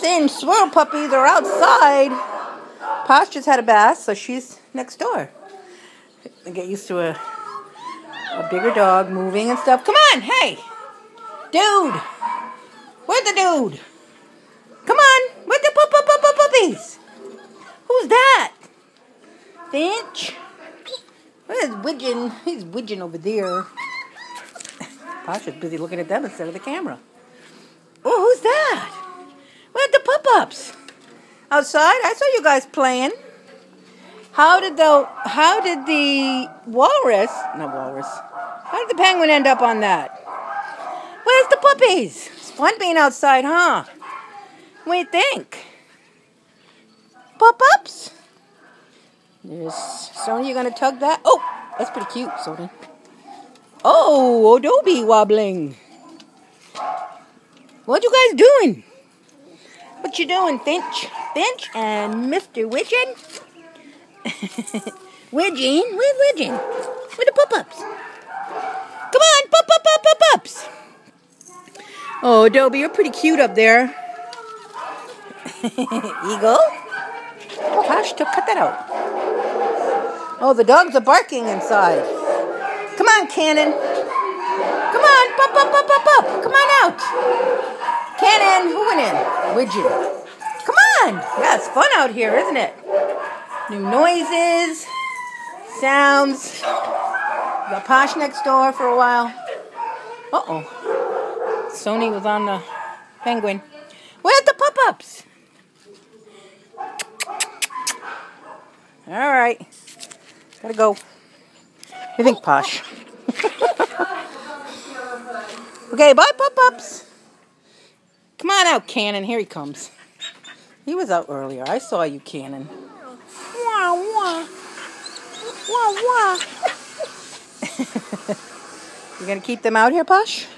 same swirl puppies are outside. Posh just had a bath, so she's next door. I get used to a a bigger dog moving and stuff. Come on, hey, dude, where's the dude? Come on, where's the pup pup pup pup puppies? Who's that? Finch? Where's Widgeon? He's Widgeon over there. Posh is busy looking at them instead of the camera. Oh, who's that? Outside? I saw you guys playing. How did the how did the walrus not walrus how did the penguin end up on that? Where's the puppies? It's fun being outside, huh? What do you think? Pop ups? Yes. Sony, you gonna tug that? Oh, that's pretty cute, Sony. Oh, Adobe wobbling. What you guys doing? What you doing, Finch? Finch and Mr. Widgeon? Widgeon? Where's Widgeon? Where the pop-ups? Come on, pup, pup, pup, pup, pups. Oh, Adobe, you're pretty cute up there. Eagle? Oh, Gosh, to cut that out. Oh, the dogs are barking inside. Come on, Cannon. Come on, pup, pup, pup, pup, pup. Come on out. Cannon, who went in? Widgeon. On. Yeah, it's fun out here, isn't it? New noises, sounds. Got Posh next door for a while. Uh oh. Sony was on the penguin. Where's the pup ups? All right. Gotta go. I think Posh. okay, bye, pup ups. Come on out, Cannon. Here he comes. He was out earlier. I saw you, Cannon. Wah, wah. Wah, wah. you gonna keep them out here, Posh?